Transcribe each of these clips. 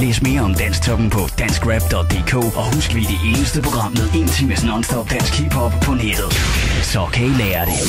Læs mere om Dansktoppen på danskrap.dk og husk, vi er det eneste program med en times nonstop dansk hiphop på nettet. Så kan I lære det.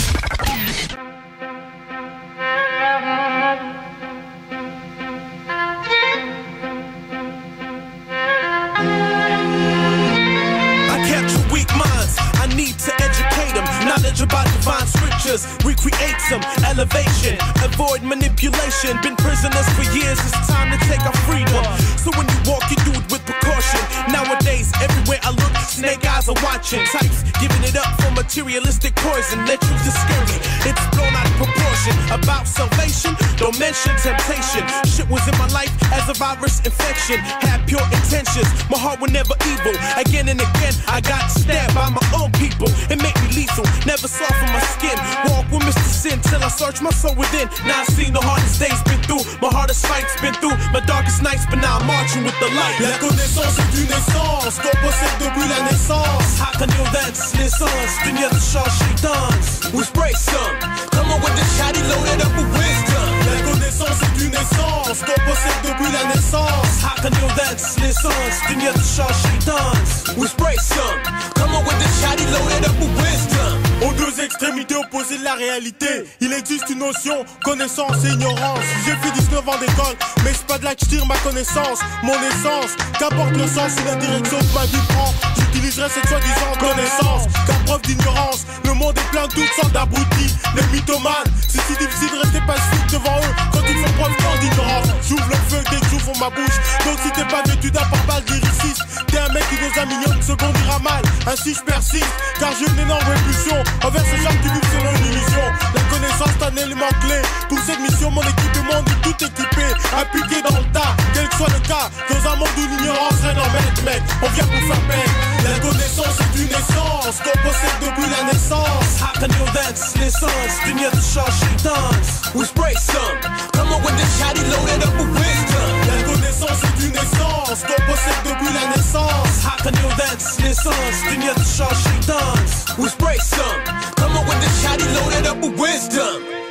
I capture weak minds. I need to educate them. Knowledge about divine scriptures. Recreate some elevation. Avoid manipulation. Been prisoners for years. It's time to take our freedom. So when you walk, you do it with precaution. Nowadays, everywhere I look, snake eyes are watching. Types giving it up for materialistic poison. Their truth is scary. It's blown out of proportion. About salvation, don't mention temptation. Shit was in my life as a virus infection. Had pure intentions. My heart was never evil. Again and again, I got stabbed by my Never soften my skin. Walk with Mr. Sin till I search my soul within. Now I've seen the hardest days been through. My hardest fights been through. My darkest nights, but now I'm marching with the light. La connaissance est une essence qu'on possède depuis la naissance. How can you dance naissance? The Shaw dance. We spray some. Come on with the shotty loaded up with wisdom. La connaissance est une essence qu'on possède depuis la naissance. How can you dance naissance? The Shaw dance. We spray some. Come on with the shotty loaded up with wisdom. Réalité, il existe une notion, connaissance et ignorance. J'ai fait 19 ans d'école, mais c'est pas de là que tire ma connaissance, mon essence. Qu'importe le sens ou la direction que ma vie prend, j'utiliserai cette soi-disant connaissance. Car preuve d'ignorance, le monde est plein de toutes sortes d'abrutis. Les mythomanes, c'est si difficile de rester pacifique devant eux quand ils font preuve d'ignorance. J'ouvre le feu dès que j'ouvre ma bouche. Donc si t'es pas vêtu d'un pare-balles dans un million de secondes ira mal. Ainsi je persiste, car j'ai une énorme répulsion envers ces gens qui vivent selon une illusion. La connaissance est un élément clé. Pour cette mission, mon équipement est tout équipé, appliqué dans le tas, quel que soit le cas. Dans un monde où l'ignorance règne en maître, mec, on vient pour faire peine. La connaissance est une essence qu'on possède depuis la naissance. How you dance naissance? Dunia the Shaw dance. We spray some. Come on with the shotty loaded up dance naissance? Dunia the Shaw dance. We spray some. Come on with the shotty loaded up with wisdom.